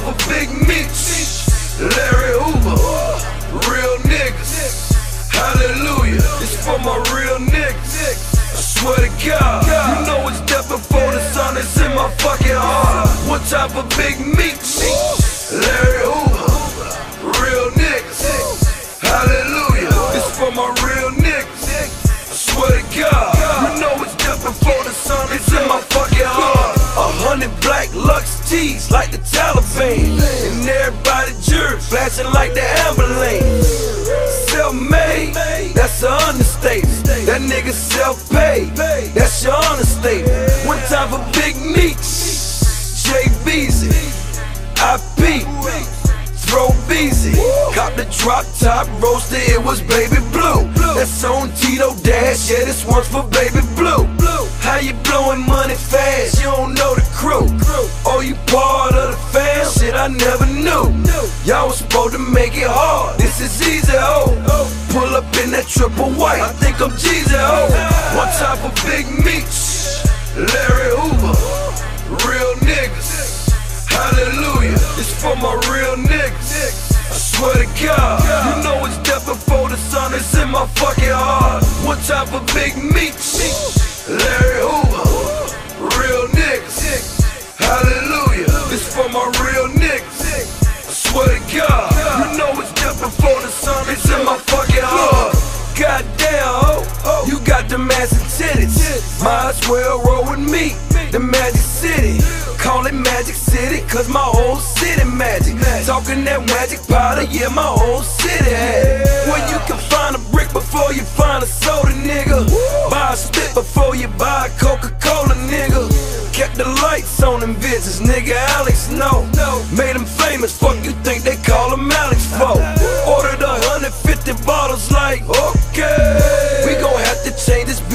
Meech. Larry Hoover, real niggas. Hallelujah, it's for my real niggas. I swear to God, you know it's death before the sun is in my fucking heart. What type of big Meech? Larry Hoover, real niggas. Hallelujah, it's for my real niggas. I swear to God, you know it's death before the sun is in my fucking heart. A hundred black Lux tees like Taliban, and everybody jerk flashing like the ambulance. Self-made, that's an understatement. That nigga self-paid, that's your understatement. One time for big Meech, Jay Beezy, IP, throw Beezy. Cop the drop top roaster, it was baby blue. That's on Tito Dash, yeah, this one's for baby blue. How you blowing money fast? You don't know the crew. Oh, you part of the fam? I never knew. Y'all was supposed to make it hard. This is easy, oh. Pull up in that triple white. I think I'm Jeezy, oh. One time for big Meech. Larry Hoover, real niggas. Hallelujah, it's for my real niggas. I swear to God, you know it's death before the sun It's in my fucking heart. One time for big Meech. Well roll with me, the Magic City. Call it Magic City, cause my whole city magic. Talking that magic powder, yeah, my whole city had. Where you can find a brick before you find a soda, nigga. Buy a spit before you buy a Coca Cola, nigga. Kept the lights on them bitches, nigga. Alex, no. Made them famous, fuck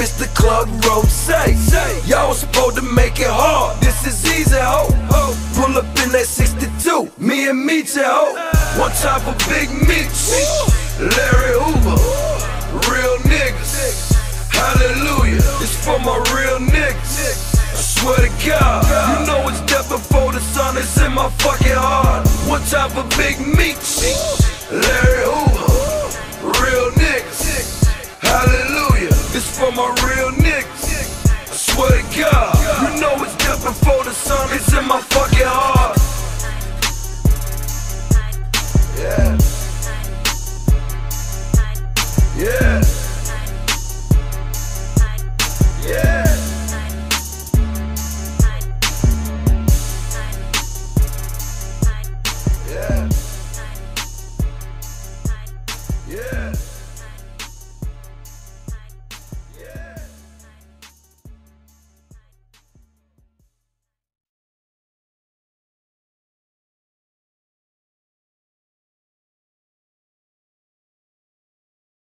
bitch to Club Rose. Y'all supposed to make it hard. This is easy, ho. Pull up in that 62, me and Meech, ho. One time for big Meech. Larry Hoover, real niggas. Hallelujah, it's for my real niggas. I swear to God, you know it's death before the sun is in my fucking heart. One time for big Meech. Larry Hoover,